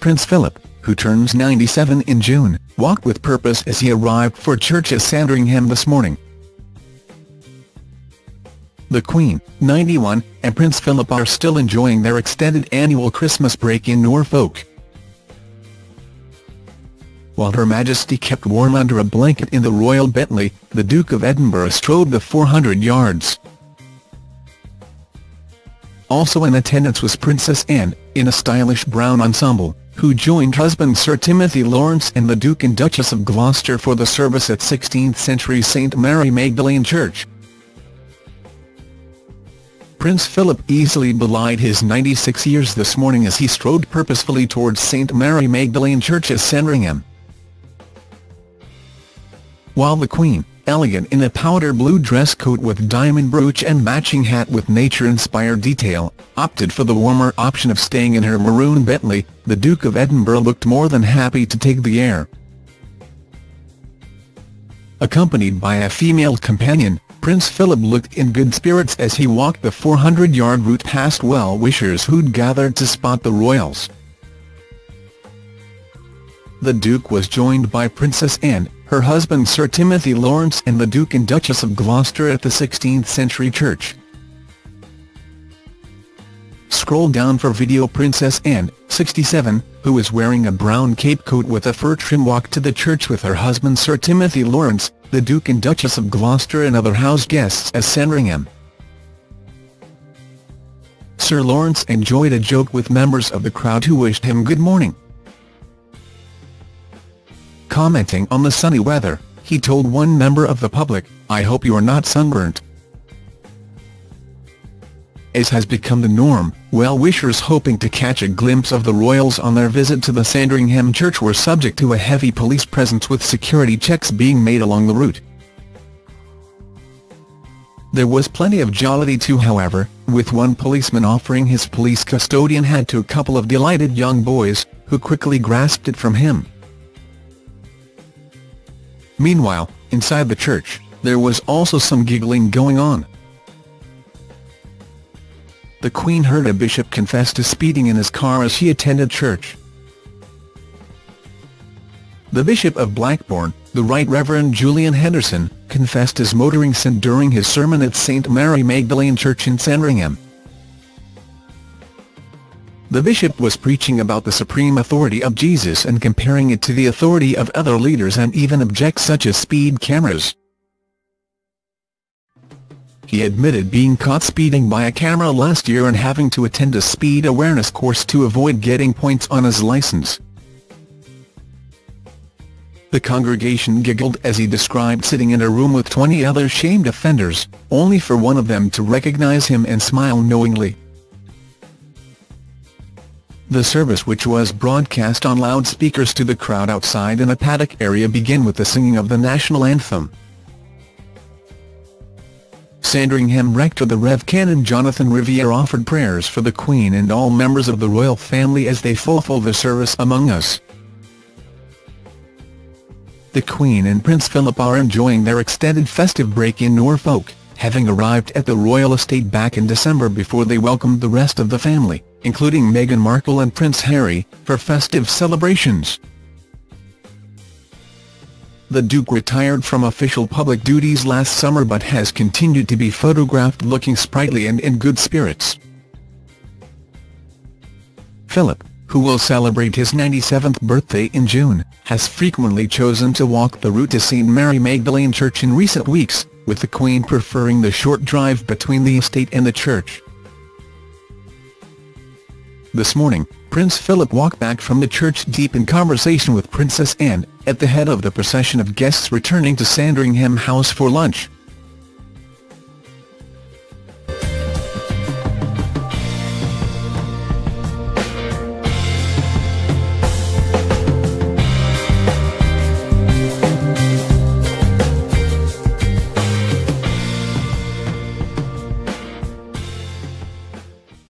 Prince Philip, who turns 97 in June, walked with purpose as he arrived for church at Sandringham this morning. The Queen, 91, and Prince Philip are still enjoying their extended annual Christmas break in Norfolk. While Her Majesty kept warm under a blanket in the royal Bentley, the Duke of Edinburgh strode the 400 yards. Also in attendance was Princess Anne, in a stylish brown ensemble, who joined husband Sir Timothy Laurence and the Duke and Duchess of Gloucester for the service at 16th-century St Mary Magdalene Church. Prince Philip easily belied his 96 years this morning as he strode purposefully towards St Mary Magdalene Church at Sandringham. While the Queen, elegant in a powder blue dress coat with diamond brooch and matching hat with nature-inspired detail, opted for the warmer option of staying in her maroon Bentley, the Duke of Edinburgh looked more than happy to take the air. Accompanied by a female companion, Prince Philip looked in good spirits as he walked the 400-yard route past well-wishers who'd gathered to spot the royals. The Duke was joined by Princess Anne, her husband Sir Timothy Laurence and the Duke and Duchess of Gloucester at the 16th-century church. Scroll down for video Princess Anne, 67, who is wearing a brown cape coat with a fur trim walked to the church with her husband Sir Timothy Laurence, the Duke and Duchess of Gloucester and other house guests at Sandringham. Sir Laurence enjoyed a joke with members of the crowd who wished him good morning. Commenting on the sunny weather, he told one member of the public, I hope you are not sunburnt as has become the norm, well-wishers hoping to catch a glimpse of the royals on their visit to the Sandringham Church were subject to a heavy police presence with security checks being made along the route. There was plenty of jollity too however, with one policeman offering his police custodian hat to a couple of delighted young boys, who quickly grasped it from him. Meanwhile, inside the church, there was also some giggling going on the Queen heard a bishop confess to speeding in his car as he attended church. The Bishop of Blackburn, the Right Reverend Julian Henderson, confessed his motoring sin during his sermon at St Mary Magdalene Church in Sandringham. The bishop was preaching about the supreme authority of Jesus and comparing it to the authority of other leaders and even objects such as speed cameras he admitted being caught speeding by a camera last year and having to attend a speed awareness course to avoid getting points on his license. The congregation giggled as he described sitting in a room with 20 other shamed offenders, only for one of them to recognize him and smile knowingly. The service which was broadcast on loudspeakers to the crowd outside in a paddock area began with the singing of the national anthem. Sandringham rector the Rev Canon Jonathan Riviere offered prayers for the Queen and all members of the royal family as they fulfill the service among us. The Queen and Prince Philip are enjoying their extended festive break in Norfolk, having arrived at the royal estate back in December before they welcomed the rest of the family, including Meghan Markle and Prince Harry, for festive celebrations. The Duke retired from official public duties last summer but has continued to be photographed looking sprightly and in good spirits. Philip, who will celebrate his 97th birthday in June, has frequently chosen to walk the route to St Mary Magdalene Church in recent weeks, with the Queen preferring the short drive between the estate and the church. This morning, Prince Philip walked back from the church deep in conversation with Princess Anne, at the head of the procession of guests returning to Sandringham House for lunch.